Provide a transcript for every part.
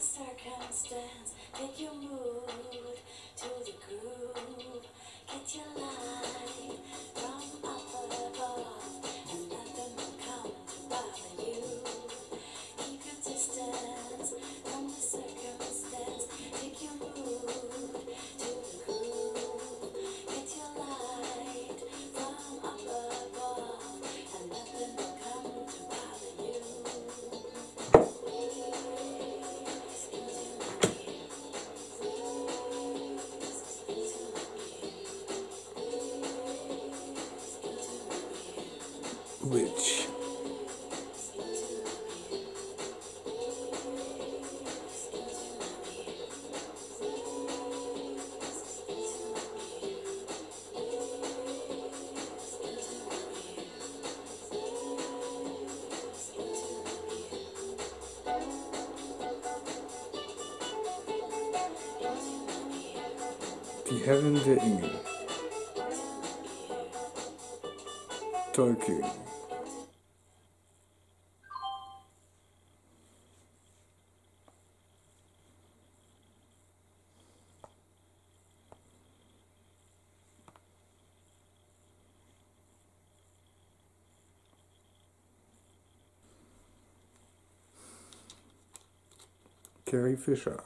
circumstance, make your mood to the groove, get your life. Witch. Die Herren der Engel. Tolkien. Carrie Fisher.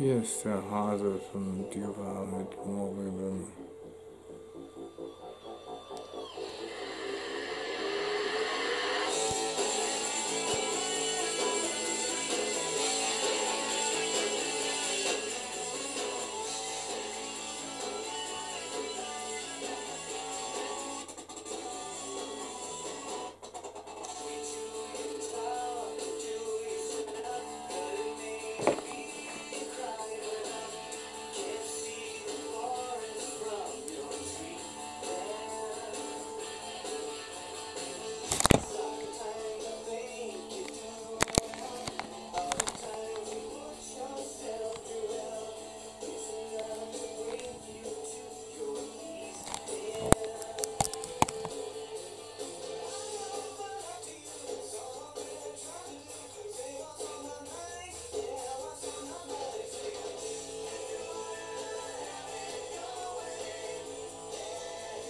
Hier ist der Hase von Dira mit Morbidem.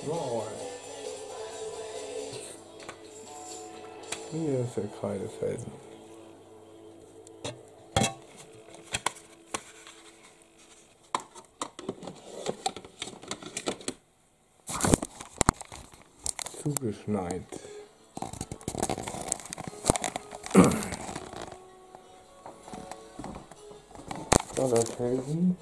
Wow. Hier ist der Kreidefelsen. Zugeschneit. Felsen.